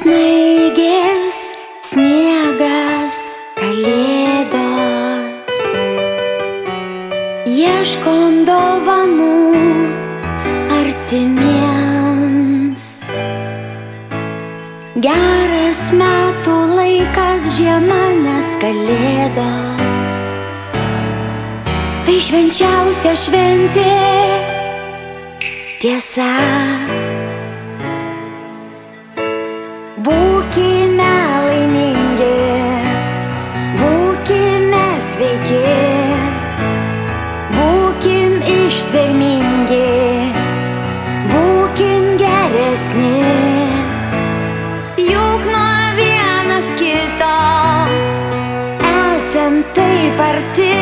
snaigės, sniegas, kalėdos. Ieškom dovanų artimiems. Geras metų laikas žiema, nes kalėdos. Tai švenčiausia šventė. Tiesa. Ištvermingi, būkim geresni. Juk nuo vienas kito esam taip arti,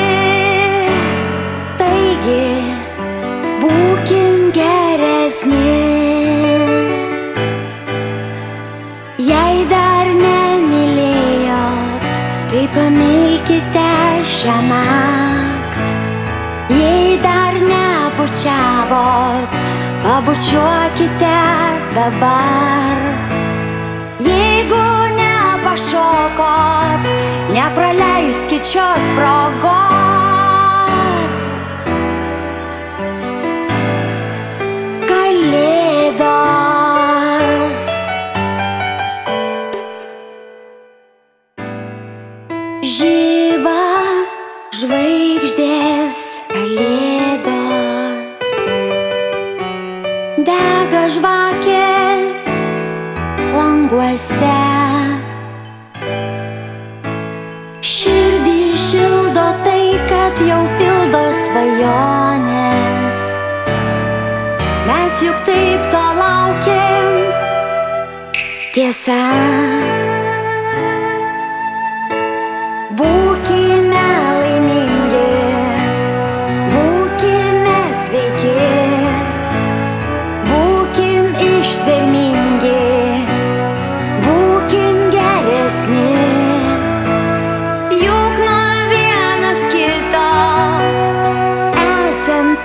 taigi būkim geresni. Jei dar nemylėjot, tai pamilkite šią naktį. Nebučiavot, pabučiuokite dabar. Jeigu nepašokot, nepraleiskit šios progos. Kalėdos. Žyba žvaigždės languose. Širdį šildo tai, kad jau pildo svajonės. Mes juk taip to laukiam, tiesa. Būkime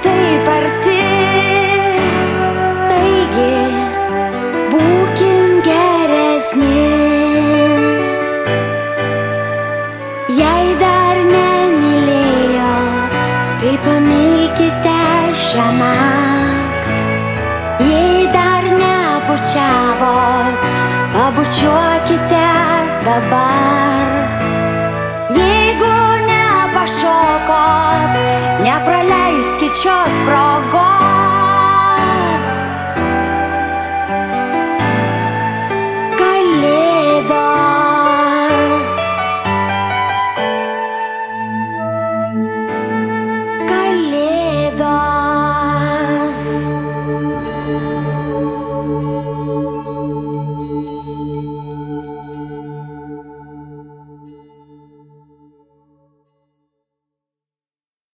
taip arti, taigi būkim geresni. Jei dar nemylėjot, tai pamilkite šią naktį. Jei dar nebučiavot, pabučiuokite dabar. Jeigu nepašokot, nepraleiskit šios progos.